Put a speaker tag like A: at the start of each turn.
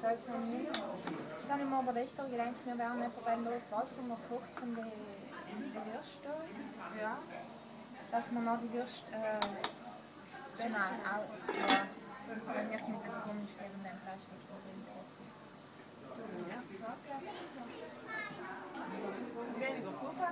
A: Salz haben wir nicht. Jetzt habe ich mir aber echt gedacht, wir werden einfach dann Los Wasser noch gekocht von den den Würsten.
B: Ja.
A: Dass man noch die Würste äh, genau, auch, ja. Bei mir kommt das komisch vor, wenn Fleisch nicht da drin kocht.
B: Ja, so, Weniger Puffer,